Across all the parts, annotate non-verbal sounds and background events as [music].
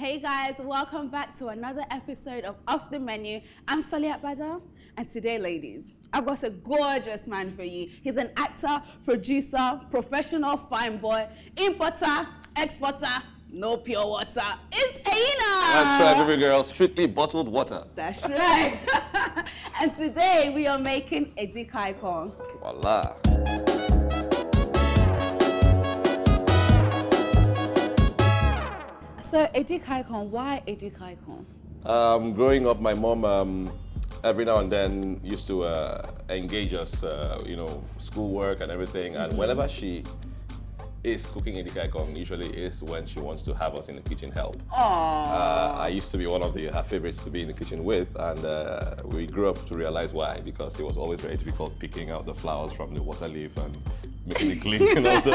Hey guys, welcome back to another episode of Off the Menu. I'm Soliat Bada, and today, ladies, I've got a gorgeous man for you. He's an actor, producer, professional fine boy, importer, exporter, no pure water. It's Eyinna! That's right, baby girl. Strictly bottled water. That's right. [laughs] and today we are making Edikaikong. Voila. So Edikaikong, why Edikaikong? Um, growing up, my mom um, every now and then used to uh, engage us, uh, you know, schoolwork and everything. And whenever she is cooking Edikaikong, usually is when she wants to have us in the kitchen help. Uh, I used to be one of the her favorites to be in the kitchen with, and uh, we grew up to realize why because it was always very difficult picking out the flowers from the water leaf and making it clean. You know, so,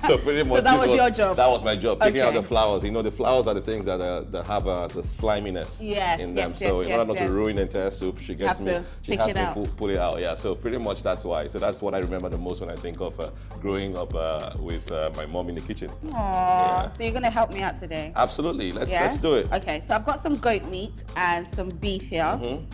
so pretty [laughs] much that this was your job? That was my job, picking out the flowers. You know, the flowers are the things that, uh, that have uh, the sliminess Yes, in them. yes, so yes, in order not to ruin the entire soup, she gets Have me. she has me pull, pull it out. Yeah. So pretty much that's why. So that's what I remember the most when I think of uh, growing up uh, with uh, my mom in the kitchen. Aww. So you're gonna help me out today? Absolutely. Let's Yeah? let's do it. Okay, so I've got some goat meat and some beef here. Mm-hmm.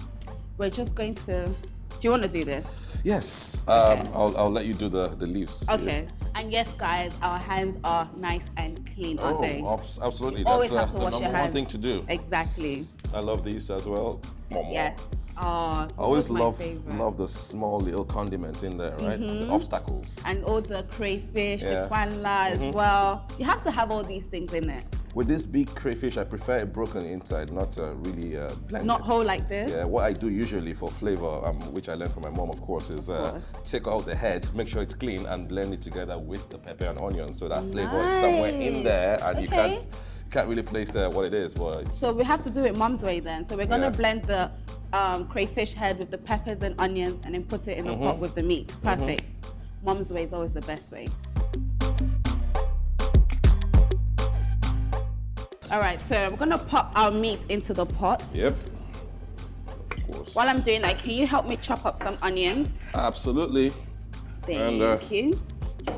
We're just going to. Do you want to do this? Yes. Um, Okay. I'll, I'll let you do the the leaves. Okay. And yes, guys, our hands are nice and clean, aren't Oh, they? abs- absolutely. Always That's have to uh, the wash number your one hands. thing to do. Exactly. I love these as well. Pomo. Yeah. Oh, I always love favorite. love the small little condiments in there, right? Mm-hmm. The obstacles. And all the crayfish, Yeah. the kwanla as well. You have to have all these things in there. With this big crayfish, I prefer it broken inside, not uh, really uh, blended. Not whole like this. Yeah, what I do usually for flavor, um, which I learned from my mom, of course, is uh, course. take out the head, make sure it's clean, and blend it together with the pepper and onion, so that flavor is somewhere in there, and you can't can't really place uh, what it is. But it's, So we have to do it mom's way then. So we're gonna Yeah. blend the um, crayfish head with the peppers and onions and then put it in the Mm-hmm. pot with the meat. Perfect. Mom's way is always the best way. All right, so we're gonna pop our meat into the pot. yep. Of course. While I'm doing that, can you help me chop up some onions? Absolutely. Thank And, uh, you.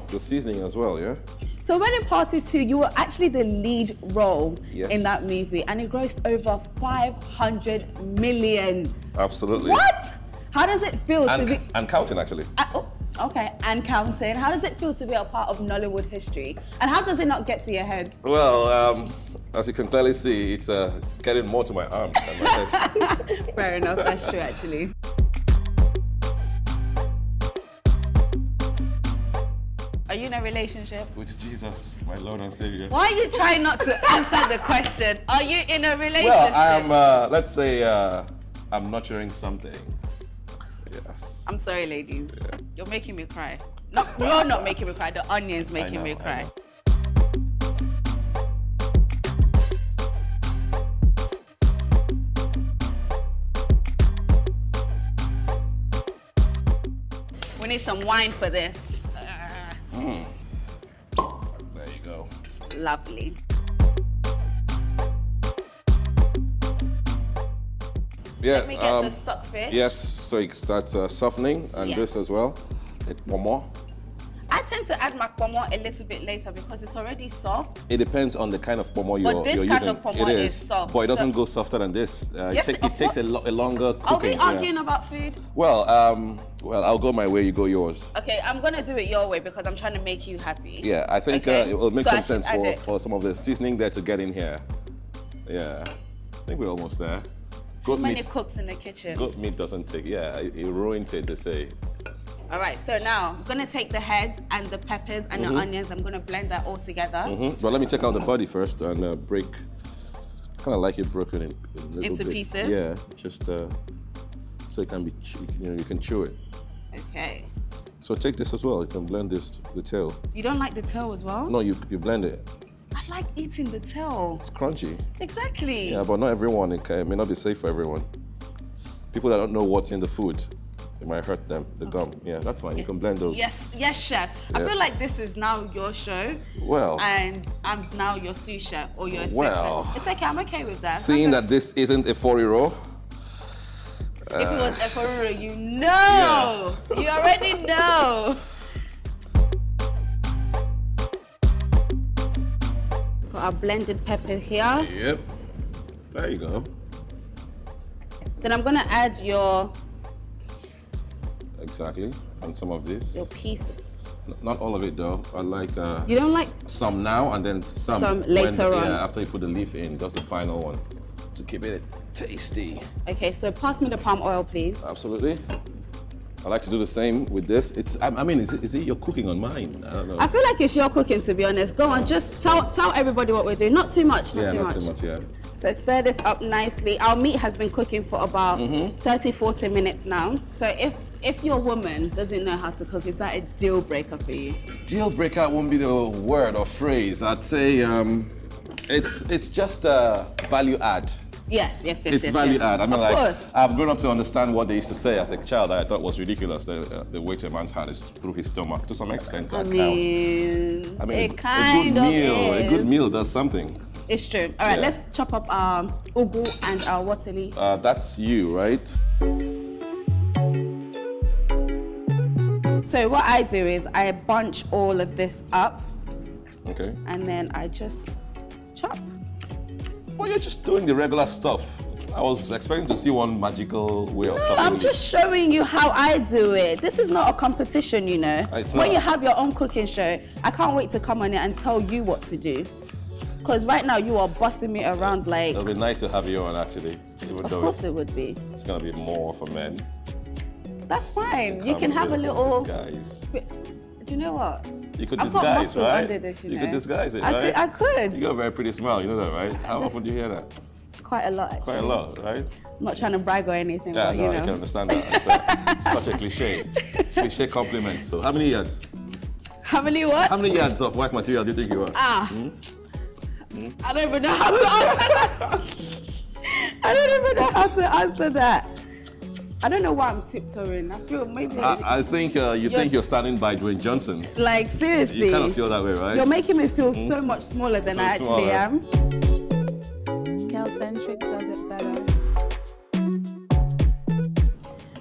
The seasoning as well, yeah. So when in Party 2, you were actually the lead role Yes. in that movie and it grossed over 500 million. Absolutely. What? How does it feel to And, be... and counting actually. Uh, oh, okay, and counting. How does it feel to be a part of Nollywood history? And how does it not get to your head? Well, um, as you can clearly see, it's uh, getting more to my arms than my head. [laughs] Fair enough, that's true actually. Are you in a relationship? With Jesus, my Lord and Savior. Why are you trying not to answer the question? Are you in a relationship? Well, I'm, uh, let's say, uh, I'm nurturing something. Yes. I'm sorry, ladies. You're making me cry. No, you're not making me cry. The onion's making know, me I cry. We need some wine for this. There you go. Lovely. Yeah. Let me get um, the stockfish. Yes, so it starts uh, softening, and this as well. It, one more. I tend to add my pomo a little bit later because it's already soft. It depends on the kind of pomo you're, this you're kind using. of pomo it is soft, but it doesn't so- go softer than this. Uh, Yes, it, take- it takes a, lo- a longer Are cooking. we yeah. arguing about food? Well, um, well, I'll go my way. You go yours. Okay, I'm gonna do it your way because I'm trying to make you happy. Yeah, I think Okay, uh, it will make so some sense for, for some of the seasoning there to get in here. Yeah, I think we're almost there. Too Goat many meat, cooks in the kitchen. goat meat doesn't take. Yeah, it, it ruins it. They say. All right, so now I'm gonna take the heads and the peppers and Mm-hmm. the onions. I'm gonna blend that all together. Hmm? But let me take out the body first and uh, break. Kind of like it broken in, in little Into pieces? Yeah, just uh, so it can be. You know, you can chew it. Okay. So take this as well. You can blend this the tail. So you don't like the tail as well? No, you you blend it. I like eating the tail. It's crunchy. Exactly. Yeah, but not everyone. It, can, it may not be safe for everyone. People that don't know what's in the food, it might hurt them. The gum. Yeah, that's fine. You can blend those. Yes, yes, chef. I feel like this is now your show. Well. And I'm now your sous chef or your assistant. Well. It's okay, I'm okay with that. Seeing that this isn't a foriro, if it was Efo riro, uh, you know. You already know. Got our blended pepper here. Yep. There you go. Then I'm gonna add your Exactly. And some of this. your piece. Not all of it though. I like. Uh, You don't like- some now and then some. Some when- later on. Yeah, after you put the leaf in. That's the final one to keep it tasty. Okay, so pass me the palm oil, please. Absolutely. I like to do the same with this. It's. I, I mean, is it, is it you're cooking on mine? I don't know. I feel like it's your cooking, to be honest. Go on, just tell tell everybody what we're doing. Not too much, not yeah, too not much. too much. Yeah. So stir this up nicely. Our meat has been cooking for about Mm-hmm. 30, 40 minutes now. So if if your woman doesn't know how to cook, is that a deal breaker for you? Deal breaker won't be the word or phrase. I'd say um, it's it's just a value add. Yes, yes, yes, It's yes. value yes. add. I mean, of like course. I've grown up to understand what they used to say as a child. that I thought was ridiculous. The, uh, the way to a man's heart is through his stomach. To some extent, I that mean, I mean, it a kind good of meal, is. a good meal does something. It's true. All right, Yeah. let's chop up our ugu and our water leaf. Uh, that's you, right? So what I do is I bunch all of this up Okay. and then I just chop. Well, you're just doing the regular stuff. I was expecting to see one magical way of chopping. I'm it. just showing you how I do it. This is not a competition, you know. Ah, it's when not. you have your own cooking show, I can't wait to come on it and tell you what to do. Because right now you are bossing me around like, It'll be nice to have you on, actually. Of course it would be. it's gonna be more for men. That's fine. You Have can have a little. disguise. Do you know what? You could I've disguise, muscles right? under this, you you know. could disguise it, I right? could- I could. You got a very pretty smile, you know that, right? How This- often do you hear that? Quite a lot, actually. Quite a lot, right? I'm not trying to brag or anything, Yeah, but no, you I know. can understand that. It's, a, such a cliche, [laughs] cliche compliment. So, how many yards? How many what? How many yards of white material do you think you are? Ah. I don't even know how to answer that. [laughs] I don't even know how to answer that. I don't know why I'm tiptoeing. I feel maybe I, I think uh, you You're- think you're standing by Dwayne Johnson. like seriously. You kind of feel that way, right? You're making me feel so much smaller than So I actually smaller. am. Calcentric does it better.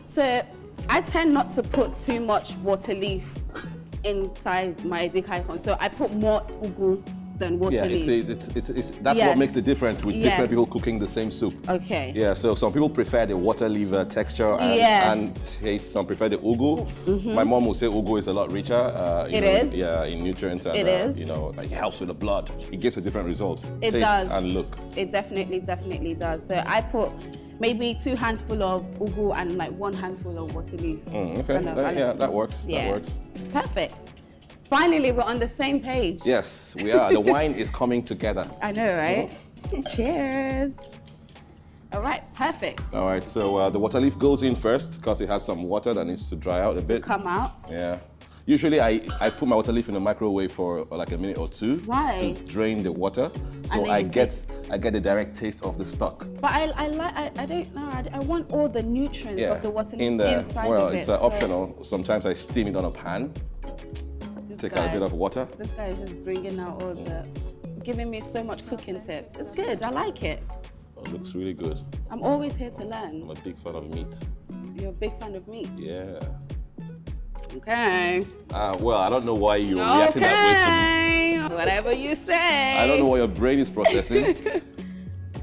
So I tend not to put too much water leaf inside my edikaikong. So I put more ugu than water yeah, it's, it's, it's, it's, that's Yes. what makes the difference with Yes. different people cooking the same soup. okay. Yeah, so some people prefer the water leaf uh, texture and, Yeah. and taste. Some prefer the ugu. My mom will say ugu is a lot richer. Uh, It know, is. Yeah, in nutrients and It uh, is. you know, like it helps with the blood. It gives a different result. It taste does. and look. It definitely, definitely does. So I put maybe two handful of ugu and like one handful of water leaf. Mm, okay, that- yeah, that works. Yeah. That works. Perfect. Finally, we're on the same page. Yes, we are. the wine is coming together. [laughs] I know, right? Cheers. All right, perfect. All right, so uh, the water leaf goes in first because it has some water that needs to dry out a bit. Come out. Yeah. Usually I, I put my water leaf in the microwave for like a minute or two Why? to drain the water. So I get I get the direct taste of the stock. But I, I like, I, I don't know. I, I want all the nutrients Yeah. of the water leaf in the inside well, of it. it's uh, so optional. Sometimes I steam it on a pan, this take guy, out a bit of water. This guy is just bringing out all the, giving me so much cooking tips. It's good. I like it. It looks really good. I'm always here to learn. I'm a big fan of meat. You're a big fan of meat. Yeah. Okay. Uh, well, I don't know why you're reacting that way to Okay. Whatever you say. me. I don't know what your brain is processing. [laughs]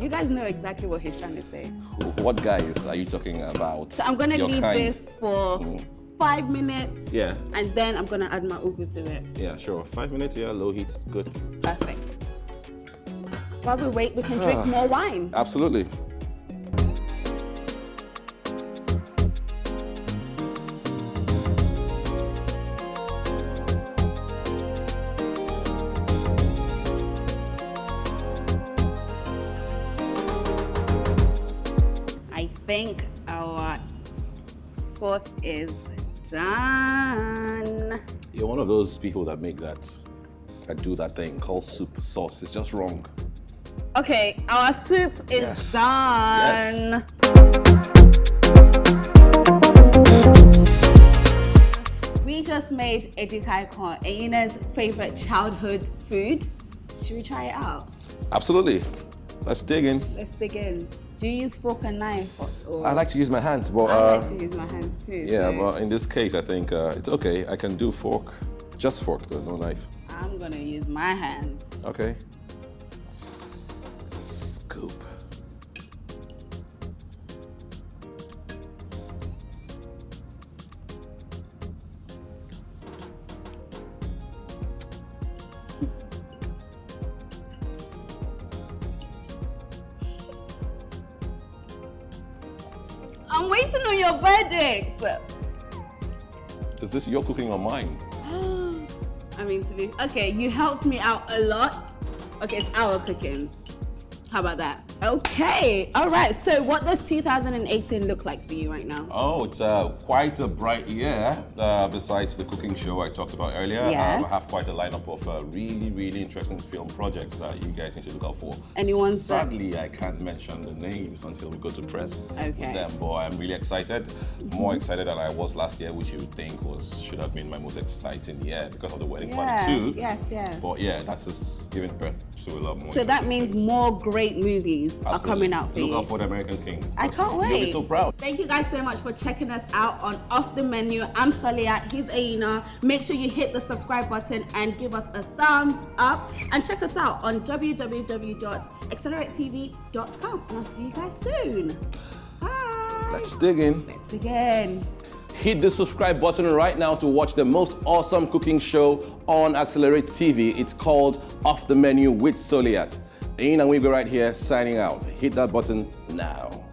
You guys know exactly what he's trying to say. what guys are you talking about? So I'm gonna leave kind. this for five minutes. Yeah. And then I'm gonna add my ugu to it. Yeah, sure. Five minutes, yeah, low heat, good. Perfect. While we wait, we can Ah. drink more wine. Absolutely. I think our sauce is done. You're one of those people that make that, that do that thing called soup sauce. It's just wrong. Okay, our soup is Yes. done. We just made edikaikong, Eyinna's favorite childhood food. Should we try it out? Absolutely. Let's dig in. Let's dig in. Do you use fork and knife? Or, I like to use my hands, but I uh, like to use my hands too. yeah, so but in this case, I think uh, it's okay. I can do fork, just fork though, no knife. I'm gonna use my hands. Okay. Scoop. I'm waiting on your verdict. Is this your cooking or mine? [gasps] I mean, to be okay, you helped me out a lot. Okay, it's our cooking. How about that? Okay, all right. So, what does 2018 look like for you right now? Oh, it's uh, quite a bright year. Uh, besides the cooking show I talked about earlier, Yes. um, I have quite a lineup of uh, really, really interesting film projects that you guys need to look out for. Any ones that- Sadly, I can't mention the names until we go to press Okay. them. But I'm really excited. More excited than I was last year, which you would think was should have been my most exciting year because of the wedding Yeah, party too. yes, yes. But yeah, that's just giving birth to a lot more. So that means things. more great movies are Absolutely. coming out for Look you. out for the American King. I can't me. You'll be so proud. Thank you guys so much for checking us out on Off the Menu. I'm Soliat, he's Eyinna. Make sure you hit the subscribe button and give us a thumbs up. And check us out on www.acceleratetv.com. And I'll see you guys soon. Bye. Let's dig in. Let's dig in. Hit the subscribe button right now to watch the most awesome cooking show on Accelerate TV. It's called Off the Menu with Soliat. Ian and we go right here signing out. Hit that button now.